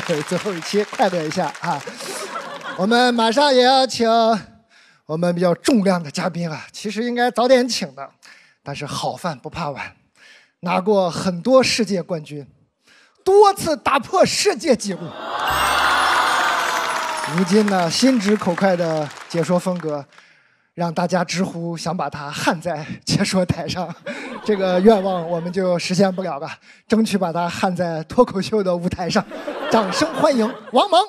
最后一期快乐一下啊！我们马上也要请我们比较重量的嘉宾了，其实应该早点请的，但是好饭不怕晚，拿过很多世界冠军，多次打破世界纪录。如今呢，心直口快的解说风格，让大家直呼想把他焊在解说台上，这个愿望我们就实现不了了，争取把它焊在脱口秀的舞台上。掌声欢迎王蒙。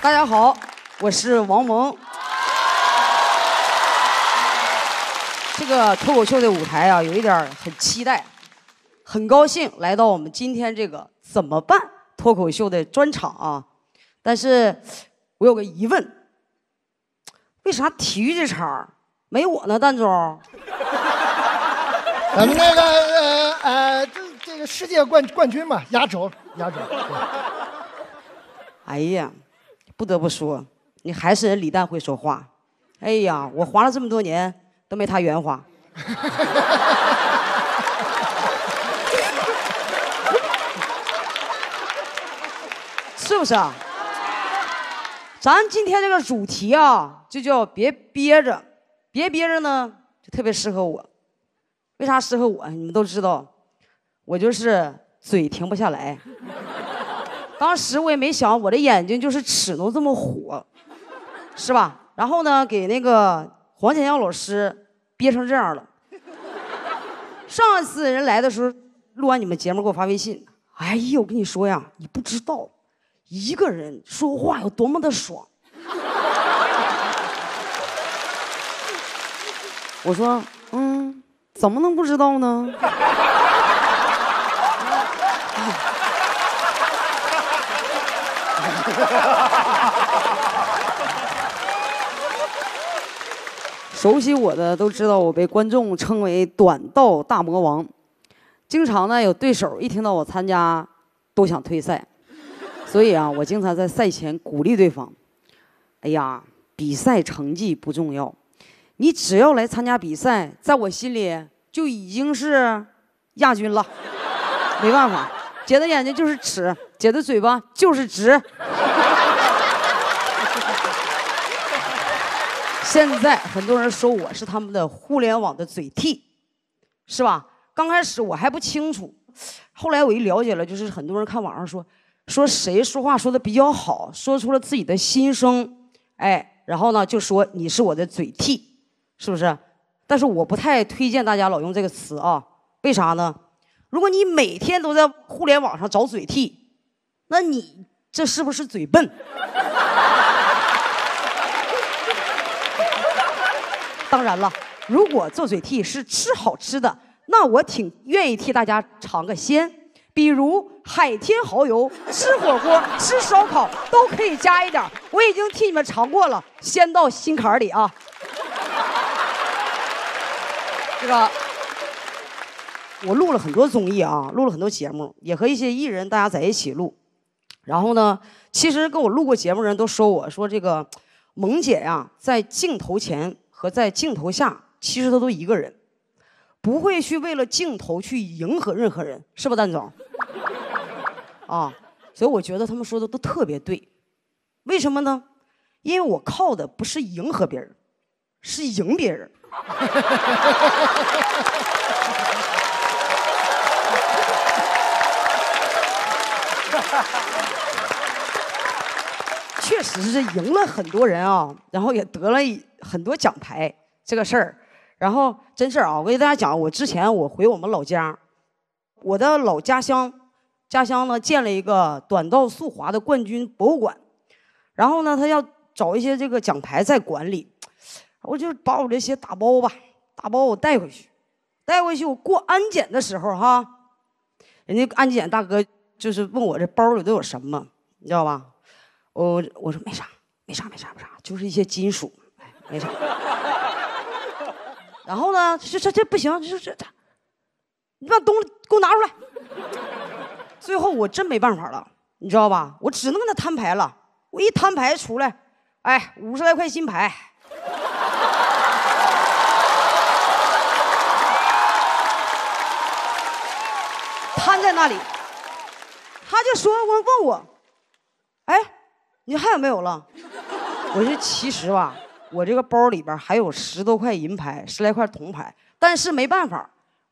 大家好，我是王蒙。个脱口秀的舞台啊，有一点很期待，很高兴来到我们今天这个怎么办脱口秀的专场啊。但是我有个疑问，为啥体育这场没我呢，蛋总？咱们那个呃呃，这这个世界冠冠军嘛，压轴压轴。哎呀，不得不说，你还是人李诞会说话。哎呀，我滑了这么多年都没他圆滑。是不是啊？咱今天这个主题啊，就叫别憋着，别憋着呢，就特别适合我。为啥适合我？你们都知道，我就是嘴停不下来。当时我也没想，我的眼睛就是齿能这么火，是吧？然后呢，给那个黄简耀老师憋成这样了。上一次人来的时候，录完你们节目给我发微信，哎呀，我跟你说呀，你不知道，一个人说话有多么的爽。我说，嗯，怎么能不知道呢？熟悉我的都知道，我被观众称为“短道大魔王”，经常呢有对手一听到我参加，都想退赛，所以啊，我经常在赛前鼓励对方：“哎呀，比赛成绩不重要，你只要来参加比赛，在我心里就已经是亚军了。没办法，姐的眼睛就是尺，姐的嘴巴就是直。”现在很多人说我是他们的互联网的嘴替，是吧？刚开始我还不清楚，后来我一了解了，就是很多人看网上说，说谁说话说的比较好，说出了自己的心声，哎，然后呢就说你是我的嘴替，是不是？但是我不太推荐大家老用这个词啊，为啥呢？如果你每天都在互联网上找嘴替，那你这是不是嘴笨？当然了，如果做嘴替是吃好吃的，那我挺愿意替大家尝个鲜，比如海天蚝油，吃火锅、吃烧烤都可以加一点。我已经替你们尝过了，鲜到心坎里啊！这个，我录了很多综艺啊，录了很多节目，也和一些艺人大家在一起录。然后呢，其实跟我录过节目的人都说我说这个萌姐呀，在镜头前。和在镜头下，其实他都一个人，不会去为了镜头去迎合任何人，是吧，蛋总？啊，所以我觉得他们说的都特别对，为什么呢？因为我靠的不是迎合别人，是赢别人。确实是赢了很多人啊，然后也得了很多奖牌这个事儿，然后真事儿啊，我给大家讲，我之前我回我们老家，我的老家乡，家乡呢建了一个短道速滑的冠军博物馆，然后呢他要找一些这个奖牌在馆里，我就把我这些打包吧，打包我带回去，带回去我过安检的时候哈，人家安检大哥就是问我这包里都有什么，你知道吧？我我说没啥，没啥，没啥，没啥，就是一些金属，没啥。然后呢，这这这不行，这这这，你把东西给我拿出来。最后我真没办法了，你知道吧？我只能跟他摊牌了。我一摊牌出来，哎，五十来块金牌。摊在那里，他就说我问我，哎，你还有没有了？我说其实吧，我这个包里边还有十多块银牌，十来块铜牌，但是没办法，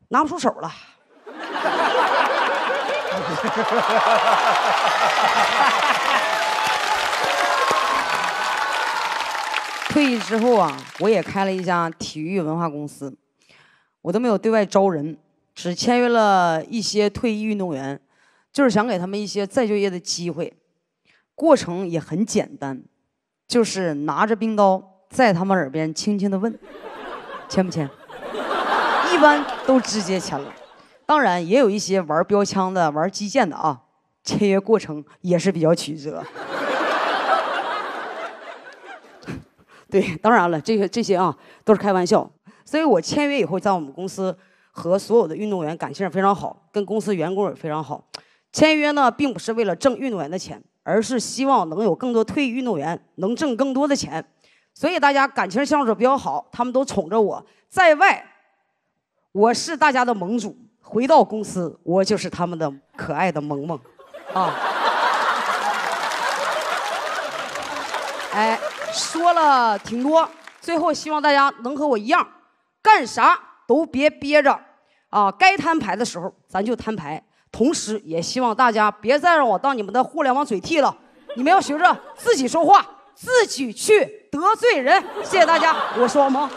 拿不出手了。退役之后啊，我也开了一家体育文化公司，我都没有对外招人，只签约了一些退役运动员，就是想给他们一些再就业的机会。过程也很简单，就是拿着冰刀在他们耳边轻轻的问：“ 签不签？” 一般都直接签了。当然，也有一些玩标枪的、玩击剑的啊，签约过程也是比较曲折。对，当然了，这些这些啊都是开玩笑。所以我签约以后，在我们公司和所有的运动员感情非常好，跟公司员工也非常好。签约呢，并不是为了挣运动员的钱，而是希望能有更多退役运动员能挣更多的钱。所以大家感情相处比较好，他们都宠着我。在外，我是大家的盟主。回到公司，我就是他们的可爱的萌萌，啊！哎，说了挺多，最后希望大家能和我一样，干啥都别憋着，啊，该摊牌的时候咱就摊牌。同时，也希望大家别再让我当你们的互联网嘴替了，你们要学着自己说话，自己去得罪人。谢谢大家，我是王萌。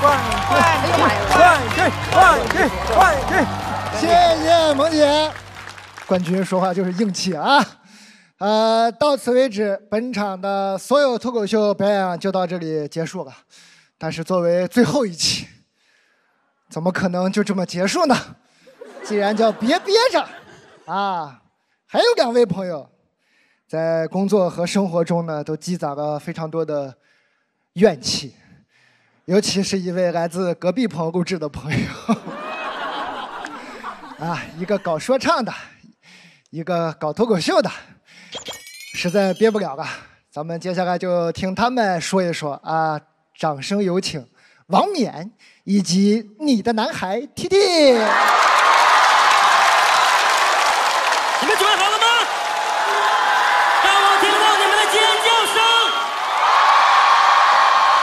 冠军，冠军，冠军，冠军！谢谢萌姐，冠军说话就是硬气啊！呃，到此为止，本场的所有脱口秀表演就到这里结束了。但是作为最后一期，怎么可能就这么结束呢？既然叫别憋着啊！还有两位朋友，在工作和生活中呢，都积攒了非常多的怨气。尤其是一位来自隔壁棚录制的朋友，啊，一个搞说唱的，一个搞脱口秀的，实在憋不了了，咱们接下来就听他们说一说啊，掌声有请王冕以及你的男孩 T T。